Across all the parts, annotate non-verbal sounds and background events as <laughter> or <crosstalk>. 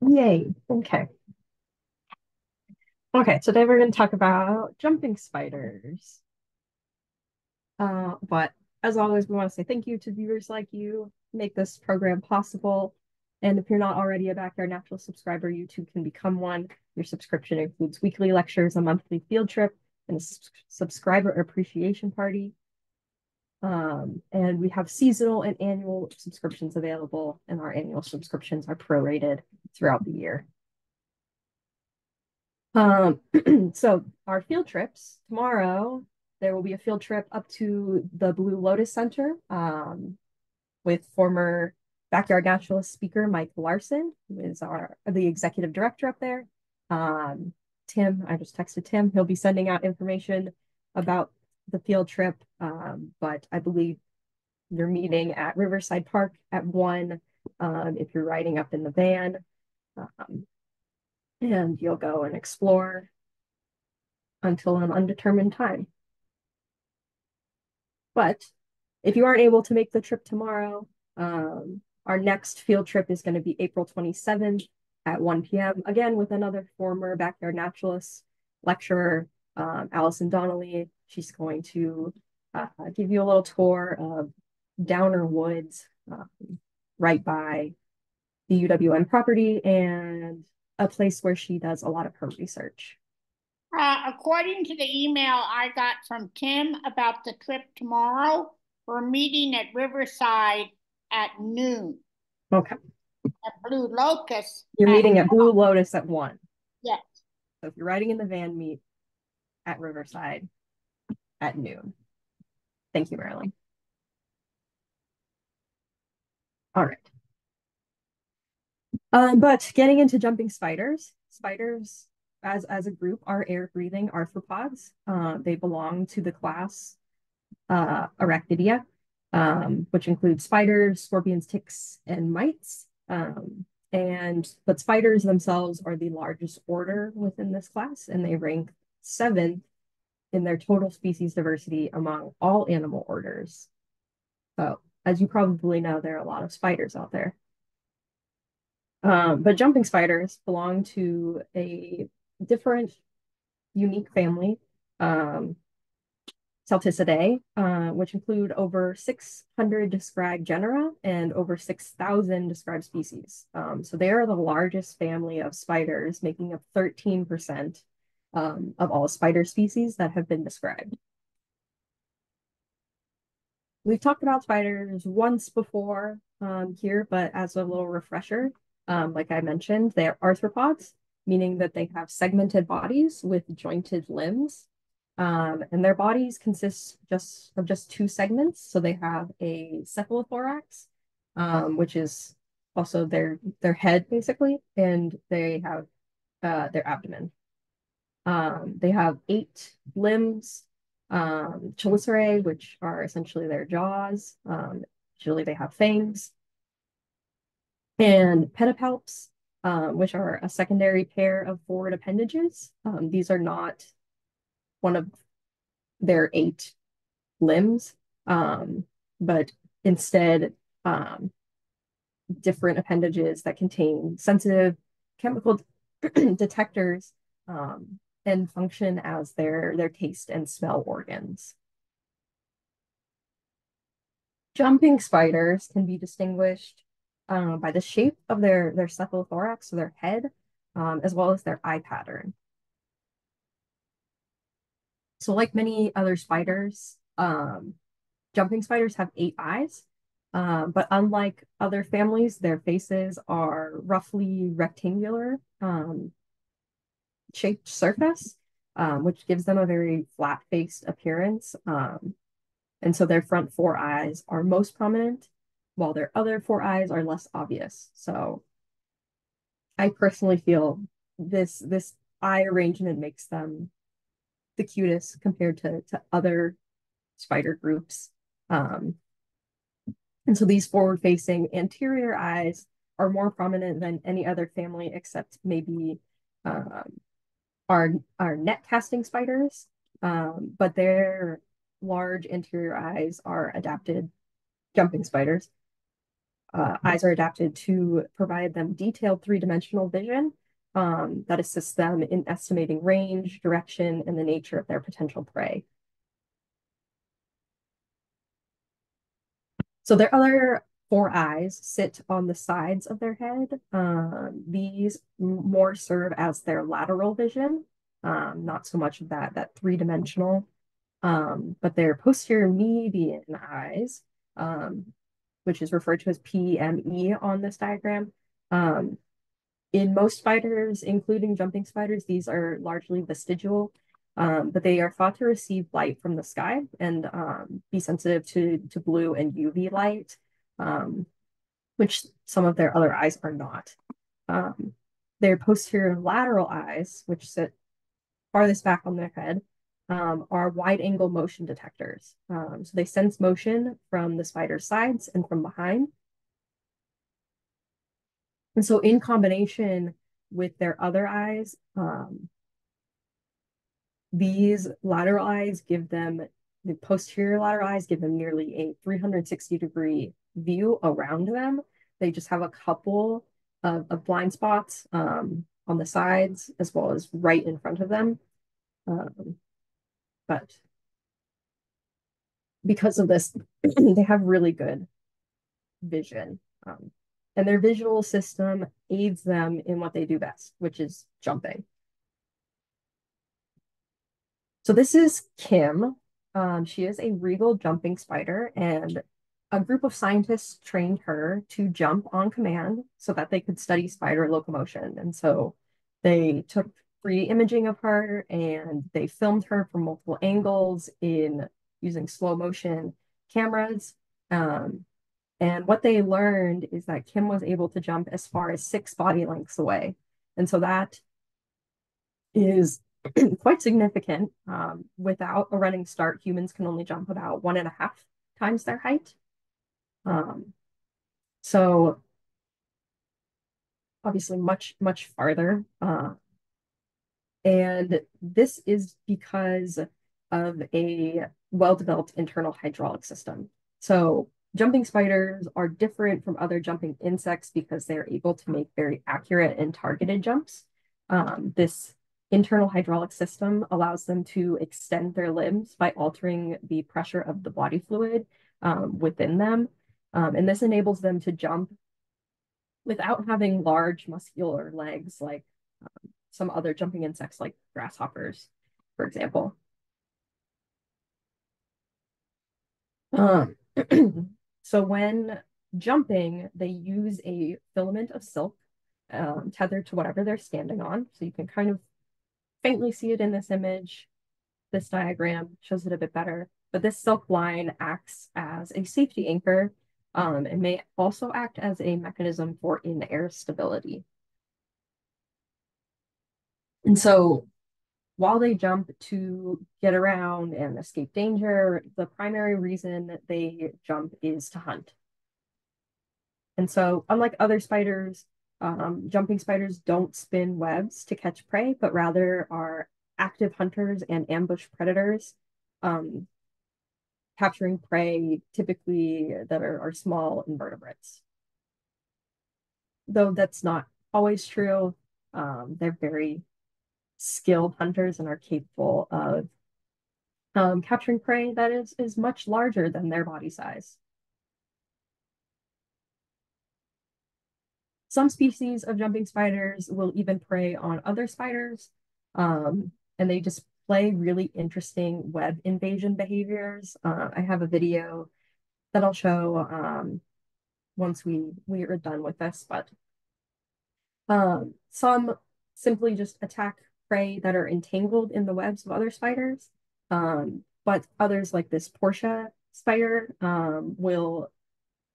Yay. Okay. Okay, today we're going to talk about jumping spiders. Uh, but as always, we want to say thank you to viewers like you make this program possible. And if you're not already a Backyard Naturalist subscriber, you too can become one. Your subscription includes weekly lectures, a monthly field trip, and a subscriber appreciation party. Um, and we have seasonal and annual subscriptions available, and our annual subscriptions are prorated throughout the year. Um, <clears throat> so our field trips tomorrow, there will be a field trip up to the Blue Lotus Center um, with former backyard naturalist speaker Mike Larson, who is our the executive director up there. Um, Tim, I just texted Tim. He'll be sending out information about the field trip, um, but I believe you're meeting at Riverside Park at one um, if you're riding up in the van. Um, and you'll go and explore until an undetermined time. But if you aren't able to make the trip tomorrow, um, our next field trip is going to be April 27th at 1 p.m. Again, with another former backyard naturalist lecturer, um, Allison Donnelly. She's going to uh, give you a little tour of Downer Woods um, right by the UWM property and a place where she does a lot of her research. Uh, according to the email I got from Tim about the trip tomorrow, we're meeting at Riverside at noon. Okay. At Blue Locust. You're meeting at Blue Lotus at one. Yes. So if you're riding in the van, meet at Riverside at noon. Thank you, Marilyn. All right. Um, but getting into jumping spiders, spiders as, as a group are air-breathing arthropods. Uh, they belong to the class uh, Arachnida, um, which includes spiders, scorpions, ticks, and mites. Um, and but spiders themselves are the largest order within this class, and they rank seventh in their total species diversity among all animal orders. So, as you probably know, there are a lot of spiders out there. Um, but jumping spiders belong to a different, unique family, um, Salticidae, uh, which include over 600 described genera and over 6,000 described species. Um, so they are the largest family of spiders, making up 13% um, of all spider species that have been described. We've talked about spiders once before um, here, but as a little refresher, um, like I mentioned, they're arthropods, meaning that they have segmented bodies with jointed limbs. Um, and their bodies consist just of just two segments. So they have a cephalothorax, um, which is also their their head basically, and they have uh, their abdomen. Um, they have eight limbs, um, chelicerae, which are essentially their jaws. Um, usually they have fangs and pedipalps, um, which are a secondary pair of forward appendages. Um, these are not one of their eight limbs, um, but instead um, different appendages that contain sensitive chemical <clears throat> detectors um, and function as their, their taste and smell organs. Jumping spiders can be distinguished uh, by the shape of their, their cephalothorax, so their head, um, as well as their eye pattern. So like many other spiders, um, jumping spiders have eight eyes, uh, but unlike other families, their faces are roughly rectangular um, shaped surface, um, which gives them a very flat-faced appearance. Um, and so their front four eyes are most prominent, while their other four eyes are less obvious. So I personally feel this this eye arrangement makes them the cutest compared to, to other spider groups. Um, and so these forward facing anterior eyes are more prominent than any other family except maybe um, our, our net casting spiders. Um, but their large anterior eyes are adapted jumping spiders uh, eyes are adapted to provide them detailed three-dimensional vision um, that assists them in estimating range, direction, and the nature of their potential prey. So their other four eyes sit on the sides of their head. Um, these more serve as their lateral vision, um, not so much of that, that three-dimensional, um, but their posterior median eyes, um, which is referred to as PME on this diagram, um, in most spiders, including jumping spiders, these are largely vestigial, um, but they are thought to receive light from the sky and um, be sensitive to, to blue and UV light, um, which some of their other eyes are not. Um, their posterior lateral eyes, which sit farthest back on their head, um, are wide angle motion detectors. Um, so they sense motion from the spider's sides and from behind and so in combination with their other eyes, um, these lateral eyes give them, the posterior lateral eyes give them nearly a 360 degree view around them. They just have a couple of, of blind spots um, on the sides as well as right in front of them. Um, but because of this, <clears throat> they have really good vision. Um, and their visual system aids them in what they do best, which is jumping. So this is Kim. Um, she is a regal jumping spider, and a group of scientists trained her to jump on command so that they could study spider locomotion. And so they took free imaging of her and they filmed her from multiple angles in using slow motion cameras. Um, and what they learned is that Kim was able to jump as far as six body lengths away. And so that is <clears throat> quite significant. Um, without a running start, humans can only jump about one and a half times their height. Um, so obviously much, much farther. Uh, and this is because of a well-developed internal hydraulic system. So Jumping spiders are different from other jumping insects because they're able to make very accurate and targeted jumps. Um, this internal hydraulic system allows them to extend their limbs by altering the pressure of the body fluid um, within them. Um, and this enables them to jump without having large muscular legs like some other jumping insects like grasshoppers, for example. Um, <clears throat> So when jumping, they use a filament of silk um, tethered to whatever they're standing on. So you can kind of faintly see it in this image. This diagram shows it a bit better. But this silk line acts as a safety anchor um, and may also act as a mechanism for in-air stability. And so while they jump to get around and escape danger, the primary reason that they jump is to hunt. And so, unlike other spiders, um, jumping spiders don't spin webs to catch prey, but rather are active hunters and ambush predators, um, capturing prey typically that are, are small invertebrates. Though that's not always true, um, they're very skilled hunters and are capable of um, capturing prey that is, is much larger than their body size. Some species of jumping spiders will even prey on other spiders, um, and they display really interesting web invasion behaviors. Uh, I have a video that I'll show um, once we, we are done with this, but um, some simply just attack prey that are entangled in the webs of other spiders. Um, but others like this Portia spider um, will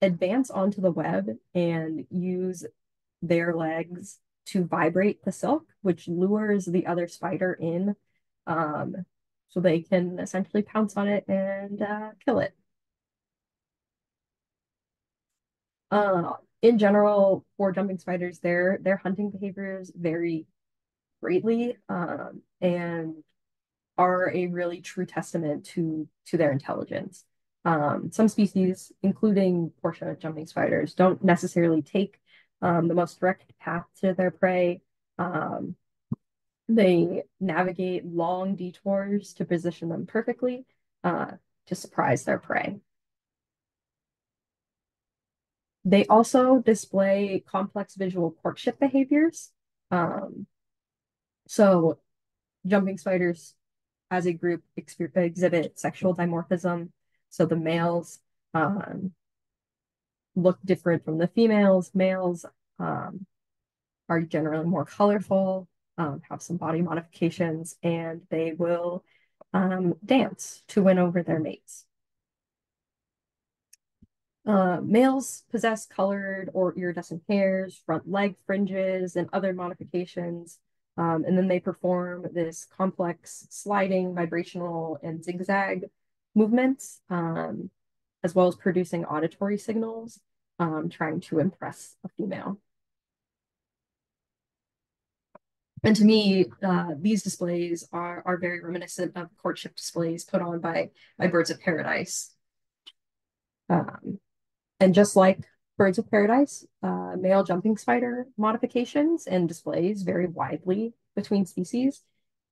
advance onto the web and use their legs to vibrate the silk, which lures the other spider in um, so they can essentially pounce on it and uh, kill it. Uh, in general, for jumping spiders, their their hunting behaviors vary greatly um, and are a really true testament to to their intelligence. Um, some species, including Portia jumping spiders, don't necessarily take um, the most direct path to their prey. Um, they navigate long detours to position them perfectly uh, to surprise their prey. They also display complex visual courtship behaviors. Um, so jumping spiders as a group exhibit sexual dimorphism. So the males um, look different from the females. Males um, are generally more colorful, um, have some body modifications, and they will um, dance to win over their mates. Uh, males possess colored or iridescent hairs, front leg fringes, and other modifications. Um, and then they perform this complex sliding, vibrational, and zigzag movements, um, as well as producing auditory signals, um, trying to impress a female. And to me, uh, these displays are, are very reminiscent of courtship displays put on by, by birds of paradise. Um, and just like birds of paradise, uh, male jumping spider modifications and displays vary widely between species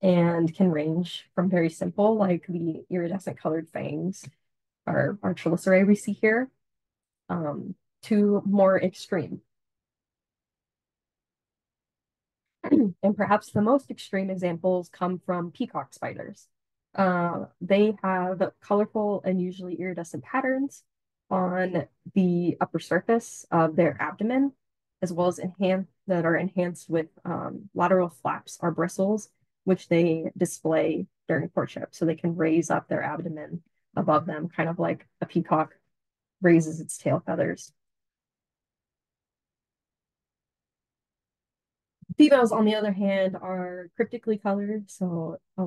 and can range from very simple, like the iridescent colored fangs, our chelicerae we see here, um, to more extreme. <clears throat> and perhaps the most extreme examples come from peacock spiders. Uh, they have colorful and usually iridescent patterns on the upper surface of their abdomen, as well as enhanced that are enhanced with um, lateral flaps or bristles, which they display during courtship. So they can raise up their abdomen above them, kind of like a peacock raises its tail feathers. Females, on the other hand, are cryptically colored, so uh,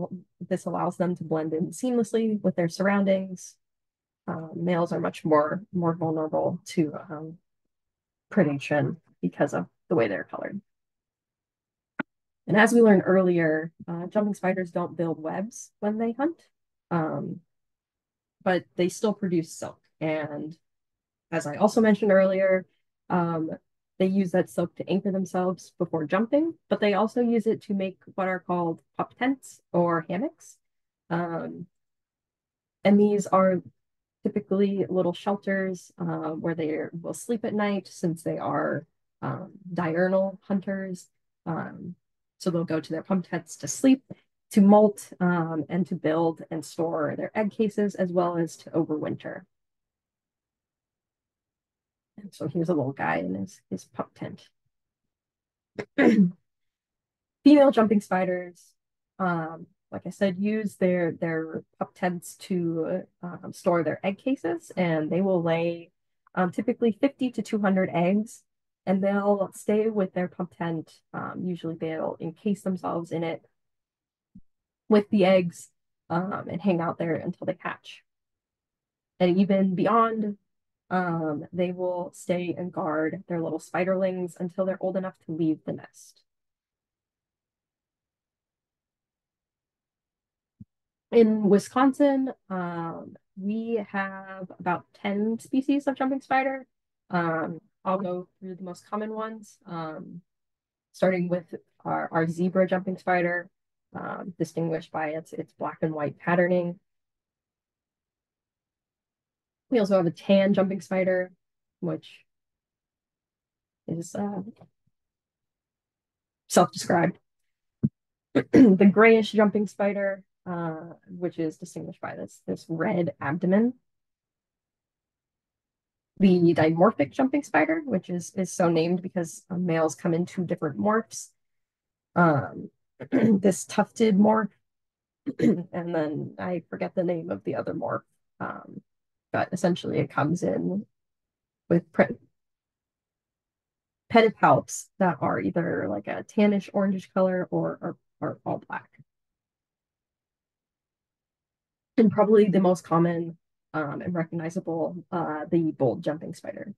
this allows them to blend in seamlessly with their surroundings. Um, males are much more more vulnerable to um, predation because of the way they're colored. And as we learned earlier, uh, jumping spiders don't build webs when they hunt, um, but they still produce silk. And as I also mentioned earlier, um, they use that silk to anchor themselves before jumping, but they also use it to make what are called pup tents or hammocks. Um, and these are typically little shelters uh, where they will sleep at night since they are um, diurnal hunters. Um, so they'll go to their pup tents to sleep, to molt, um, and to build and store their egg cases, as well as to overwinter. And so here's a little guy in his, his pup tent. <clears throat> Female jumping spiders um, like I said, use their their pup tents to um, store their egg cases, and they will lay um, typically 50 to 200 eggs, and they'll stay with their pup tent. Um, usually, they'll encase themselves in it with the eggs um, and hang out there until they hatch. And even beyond, um, they will stay and guard their little spiderlings until they're old enough to leave the nest. In Wisconsin, um, we have about 10 species of jumping spider. Um, I'll go through the most common ones, um, starting with our, our zebra jumping spider, um, distinguished by its, its black and white patterning. We also have a tan jumping spider, which is uh, self-described. <clears throat> the grayish jumping spider, uh, which is distinguished by this, this red abdomen. The dimorphic jumping spider, which is, is so named because uh, males come in two different morphs. Um, <clears throat> this tufted morph, <clears throat> and then I forget the name of the other morph, um, but essentially it comes in with pedipalps that are either like a tannish orangish color or, or all black and probably the most common um, and recognizable, uh, the bold jumping spider.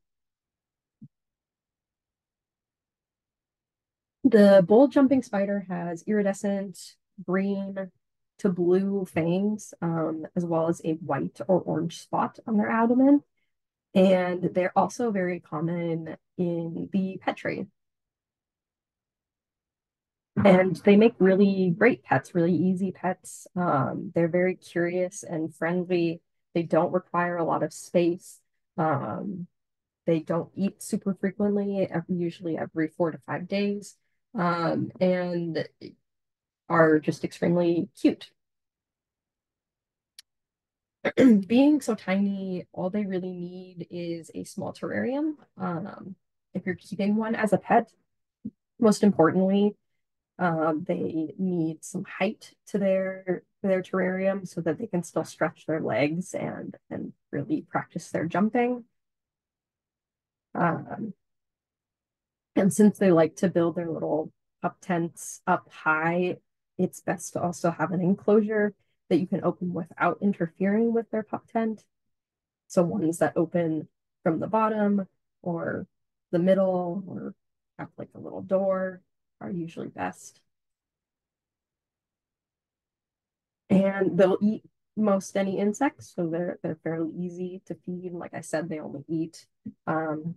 The bold jumping spider has iridescent green to blue fangs, um, as well as a white or orange spot on their abdomen. And they're also very common in the pet trade. And they make really great pets, really easy pets. Um, they're very curious and friendly. They don't require a lot of space. Um, they don't eat super frequently, usually every four to five days, um, and are just extremely cute. <clears throat> Being so tiny, all they really need is a small terrarium. Um, if you're keeping one as a pet, most importantly, um, they need some height to their their terrarium so that they can still stretch their legs and and really practice their jumping. Um, and since they like to build their little pup tents up high, it's best to also have an enclosure that you can open without interfering with their pup tent. So ones that open from the bottom or the middle or have like a little door are usually best. And they'll eat most any insects, so they're they're fairly easy to feed. Like I said, they only eat um,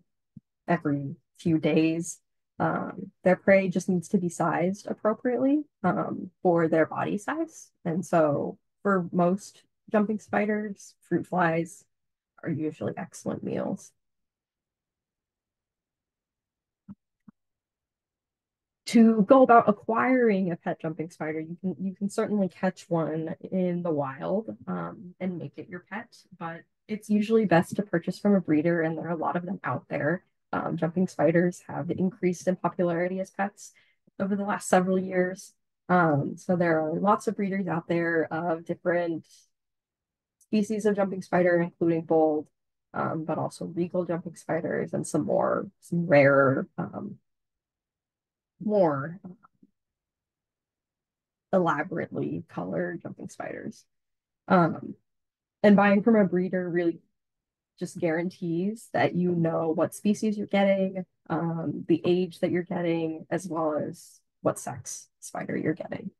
every few days. Um, their prey just needs to be sized appropriately um, for their body size. And so for most jumping spiders, fruit flies are usually excellent meals. To go about acquiring a pet jumping spider, you can you can certainly catch one in the wild um, and make it your pet, but it's usually best to purchase from a breeder, and there are a lot of them out there. Um, jumping spiders have increased in popularity as pets over the last several years. Um, so there are lots of breeders out there of different species of jumping spider, including bold, um, but also regal jumping spiders and some more some rarer um, more elaborately colored jumping spiders. Um, and buying from a breeder really just guarantees that you know what species you're getting, um, the age that you're getting, as well as what sex spider you're getting.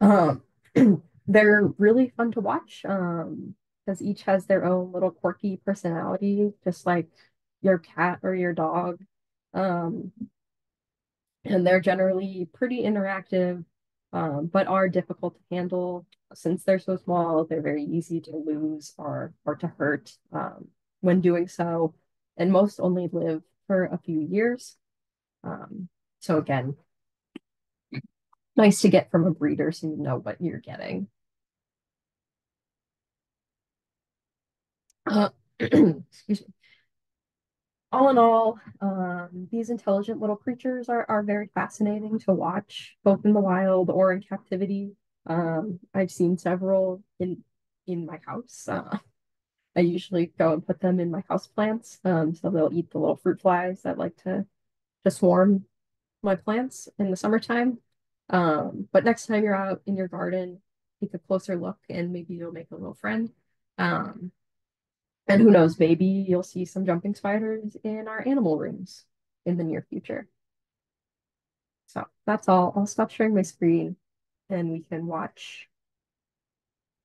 Um, <clears throat> they're really fun to watch um, because each has their own little quirky personality, just like your cat or your dog. Um, and they're generally pretty interactive, um, but are difficult to handle. Since they're so small, they're very easy to lose or, or to hurt um, when doing so. And most only live for a few years. Um, so again, nice to get from a breeder so you know what you're getting. Uh, <clears throat> excuse me all in all, um, these intelligent little creatures are, are very fascinating to watch, both in the wild or in captivity. Um, I've seen several in in my house. Uh, I usually go and put them in my house plants, um, so they'll eat the little fruit flies that like to to swarm my plants in the summertime. Um, but next time you're out in your garden, take a closer look, and maybe you'll make a little friend. And who knows, maybe you'll see some jumping spiders in our animal rooms in the near future. So that's all. I'll stop sharing my screen and we can watch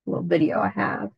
a little video I have.